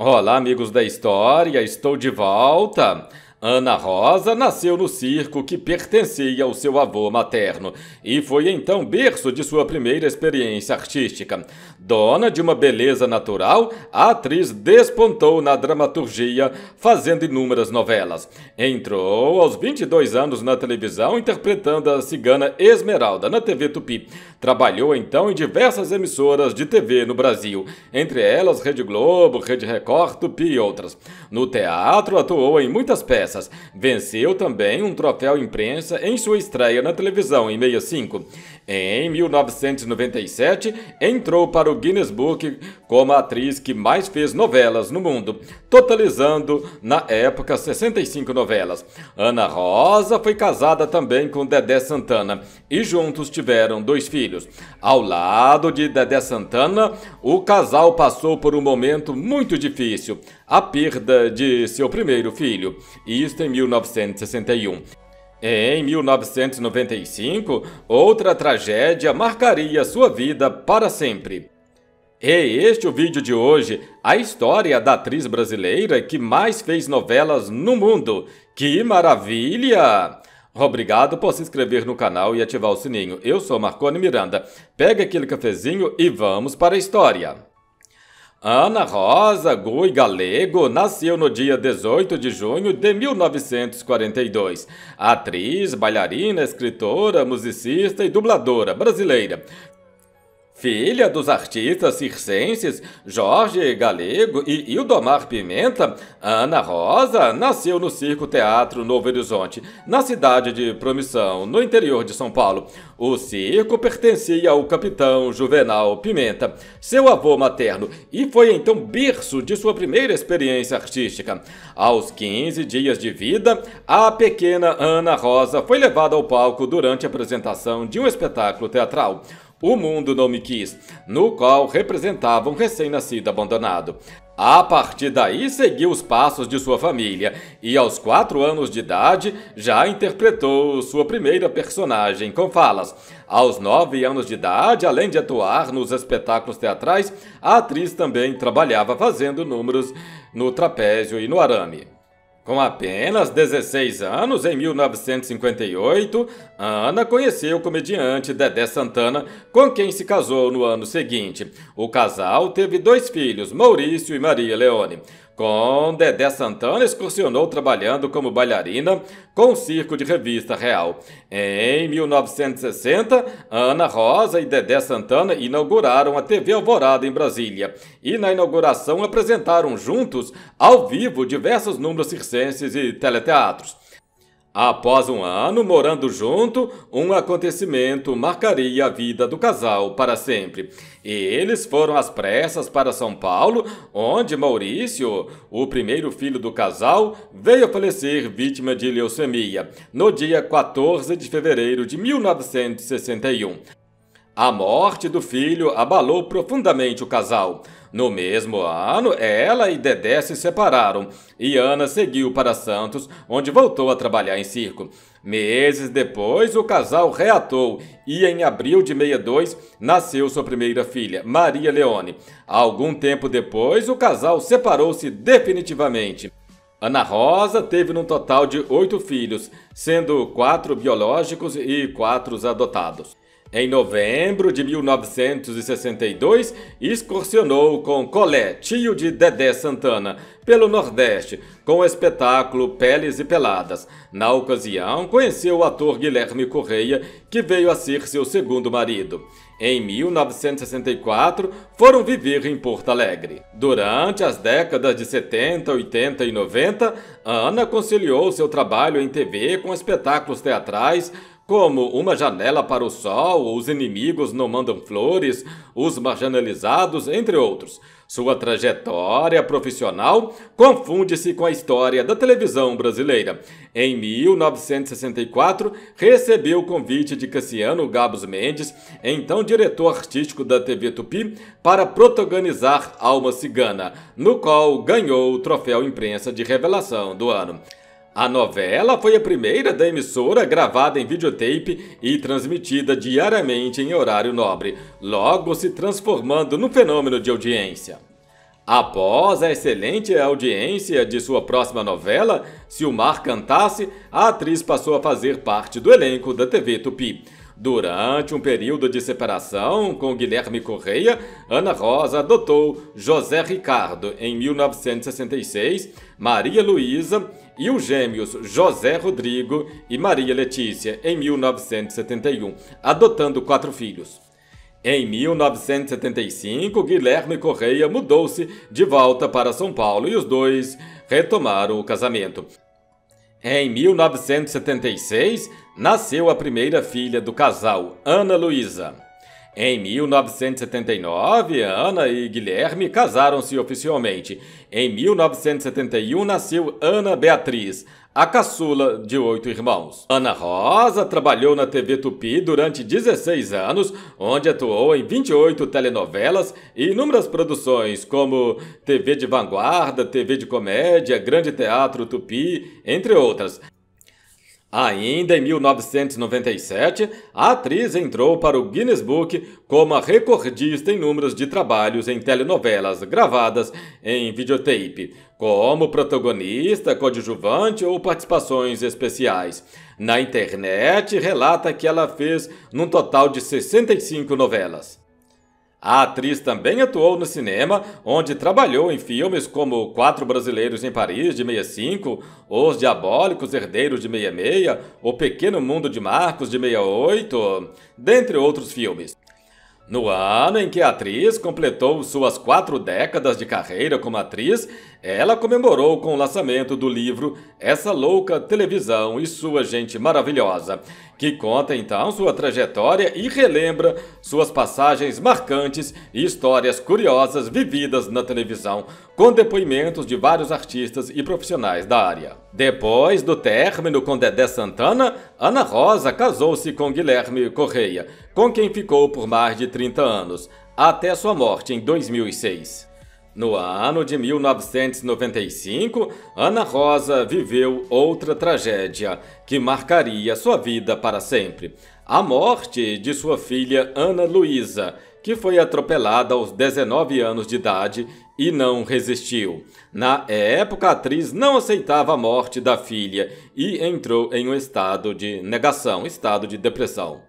Olá, amigos da história, estou de volta. Ana Rosa nasceu no circo que pertencia ao seu avô materno e foi então berço de sua primeira experiência artística. Dona de uma beleza natural, a atriz despontou na dramaturgia, fazendo inúmeras novelas. Entrou aos 22 anos na televisão interpretando a cigana Esmeralda na TV Tupi. Trabalhou então em diversas emissoras de TV no Brasil, entre elas Rede Globo, Rede Record, Tupi e outras. No teatro atuou em muitas peças peças. Venceu também um troféu imprensa em sua estreia na televisão em 65. Em 1997, entrou para o Guinness Book como a atriz que mais fez novelas no mundo, totalizando na época 65 novelas. Ana Rosa foi casada também com Dedé Santana e juntos tiveram dois filhos. Ao lado de Dedé Santana, o casal passou por um momento muito difícil, a perda de seu primeiro filho, isto em 1961. Em 1995, outra tragédia marcaria sua vida para sempre. E este é o vídeo de hoje, a história da atriz brasileira que mais fez novelas no mundo. Que maravilha! Obrigado por se inscrever no canal e ativar o sininho. Eu sou Marcone Miranda. Pega aquele cafezinho e vamos para a história. Ana Rosa Gui Galego nasceu no dia 18 de junho de 1942. Atriz, bailarina, escritora, musicista e dubladora brasileira. Filha dos artistas circenses Jorge Galego e Ildomar Pimenta, Ana Rosa nasceu no Circo Teatro Novo Horizonte, na cidade de Promissão, no interior de São Paulo. O circo pertencia ao capitão Juvenal Pimenta, seu avô materno, e foi então berço de sua primeira experiência artística. Aos 15 dias de vida, a pequena Ana Rosa foi levada ao palco durante a apresentação de um espetáculo teatral. O Mundo Não Me Quis, no qual representava um recém-nascido abandonado. A partir daí, seguiu os passos de sua família e, aos quatro anos de idade, já interpretou sua primeira personagem com falas. Aos nove anos de idade, além de atuar nos espetáculos teatrais, a atriz também trabalhava fazendo números no trapézio e no arame. Com apenas 16 anos, em 1958, Ana conheceu o comediante Dedé Santana, com quem se casou no ano seguinte. O casal teve dois filhos, Maurício e Maria Leone. Com Dedé Santana, excursionou trabalhando como bailarina com o circo de revista real. Em 1960, Ana Rosa e Dedé Santana inauguraram a TV Alvorada em Brasília. E na inauguração apresentaram juntos, ao vivo, diversos números circenses e teleteatros. Após um ano morando junto, um acontecimento marcaria a vida do casal para sempre. E eles foram às pressas para São Paulo, onde Maurício, o primeiro filho do casal, veio a falecer vítima de leucemia, no dia 14 de fevereiro de 1961. A morte do filho abalou profundamente o casal. No mesmo ano, ela e Dedé se separaram e Ana seguiu para Santos, onde voltou a trabalhar em circo. Meses depois, o casal reatou e em abril de 62 nasceu sua primeira filha, Maria Leone. Algum tempo depois, o casal separou-se definitivamente. Ana Rosa teve no total de oito filhos, sendo quatro biológicos e quatro adotados. Em novembro de 1962, excursionou com Colé, tio de Dedé Santana, pelo Nordeste, com o espetáculo Peles e Peladas. Na ocasião, conheceu o ator Guilherme Correia, que veio a ser seu segundo marido. Em 1964, foram viver em Porto Alegre. Durante as décadas de 70, 80 e 90, Ana conciliou seu trabalho em TV com espetáculos teatrais, como Uma Janela para o Sol, Os Inimigos Não Mandam Flores, Os Marginalizados, entre outros. Sua trajetória profissional confunde-se com a história da televisão brasileira. Em 1964, recebeu o convite de Cassiano Gabos Mendes, então diretor artístico da TV Tupi, para protagonizar Alma Cigana, no qual ganhou o troféu imprensa de revelação do ano. A novela foi a primeira da emissora gravada em videotape e transmitida diariamente em horário nobre, logo se transformando num fenômeno de audiência. Após a excelente audiência de sua próxima novela, Se o Mar Cantasse, a atriz passou a fazer parte do elenco da TV Tupi. Durante um período de separação com Guilherme Correia, Ana Rosa adotou José Ricardo em 1966, Maria Luísa e os gêmeos José Rodrigo e Maria Letícia em 1971, adotando quatro filhos. Em 1975, Guilherme Correia mudou-se de volta para São Paulo e os dois retomaram o casamento. Em 1976, nasceu a primeira filha do casal, Ana Luísa. Em 1979, Ana e Guilherme casaram-se oficialmente. Em 1971, nasceu Ana Beatriz, a caçula de oito irmãos. Ana Rosa trabalhou na TV Tupi durante 16 anos, onde atuou em 28 telenovelas e inúmeras produções, como TV de Vanguarda, TV de Comédia, Grande Teatro Tupi, entre outras. Ainda em 1997, a atriz entrou para o Guinness Book como a recordista em números de trabalhos em telenovelas gravadas em videotape, como protagonista, coadjuvante ou participações especiais. Na internet, relata que ela fez num total de 65 novelas. A atriz também atuou no cinema, onde trabalhou em filmes como Quatro Brasileiros em Paris, de 65, Os Diabólicos Herdeiros, de 66, O Pequeno Mundo de Marcos, de 68, dentre outros filmes. No ano em que a atriz completou suas quatro décadas de carreira como atriz, ela comemorou com o lançamento do livro Essa Louca Televisão e Sua Gente Maravilhosa, que conta então sua trajetória e relembra suas passagens marcantes e histórias curiosas vividas na televisão, com depoimentos de vários artistas e profissionais da área. Depois do término com Dedé Santana, Ana Rosa casou-se com Guilherme Correia, com quem ficou por mais de 30 anos, até sua morte em 2006. No ano de 1995, Ana Rosa viveu outra tragédia que marcaria sua vida para sempre: a morte de sua filha Ana Luísa, que foi atropelada aos 19 anos de idade e não resistiu. Na época, a atriz não aceitava a morte da filha e entrou em um estado de negação, estado de depressão.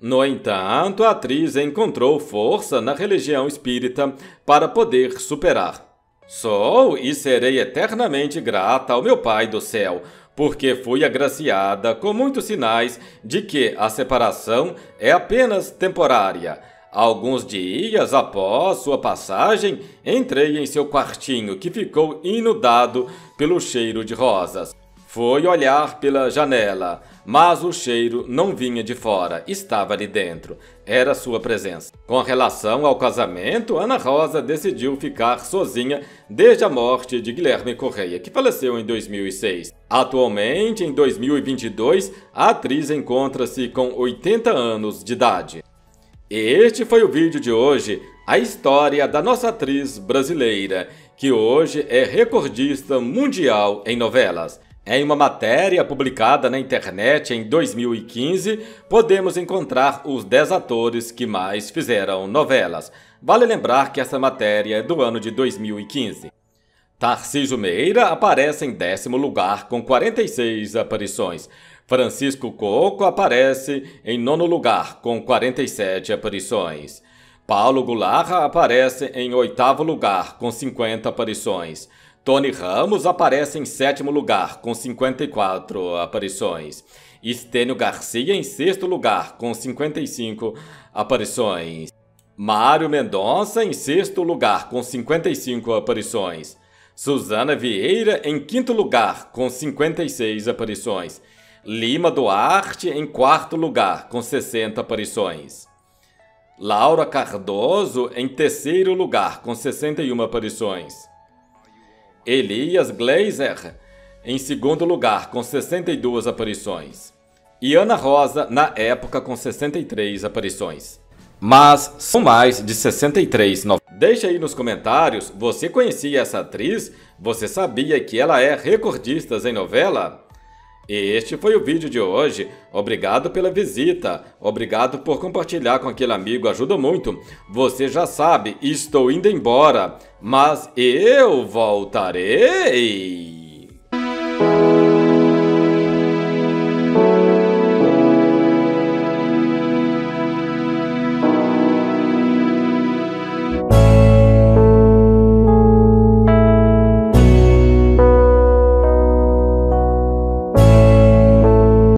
No entanto, a atriz encontrou força na religião espírita para poder superar. Sou e serei eternamente grata ao meu Pai do céu, porque fui agraciada com muitos sinais de que a separação é apenas temporária. Alguns dias após sua passagem, entrei em seu quartinho, que ficou inundado pelo cheiro de rosas. Foi olhar pela janela, mas o cheiro não vinha de fora, estava ali dentro. Era sua presença. Com relação ao casamento, Ana Rosa decidiu ficar sozinha desde a morte de Guilherme Correia, que faleceu em 2006. Atualmente, em 2022, a atriz encontra-se com 80 anos de idade. Este foi o vídeo de hoje, a história da nossa atriz brasileira, que hoje é recordista mundial em novelas. Em uma matéria publicada na internet em 2015, podemos encontrar os 10 atores que mais fizeram novelas. Vale lembrar que essa matéria é do ano de 2015. Tarcísio Meira aparece em décimo lugar com 46 aparições. Francisco Coco aparece em nono lugar com 47 aparições. Paulo Goulart aparece em oitavo lugar com 50 aparições. Tony Ramos aparece em sétimo lugar, com 54 aparições. Estênio Garcia em sexto lugar, com 55 aparições. Mário Mendonça em sexto lugar, com 55 aparições. Suzana Vieira em quinto lugar, com 56 aparições. Lima Duarte em quarto lugar, com 60 aparições. Laura Cardoso em terceiro lugar, com 61 aparições. Elias Glazer em segundo lugar, com 62 aparições. E Ana Rosa, na época, com 63 aparições. Mas são mais de 63 novelas. Deixe aí nos comentários, você conhecia essa atriz? Você sabia que ela é recordista em novela? Este foi o vídeo de hoje. Obrigado pela visita. Obrigado por compartilhar com aquele amigo, ajuda muito. Você já sabe, estou indo embora, mas eu voltarei.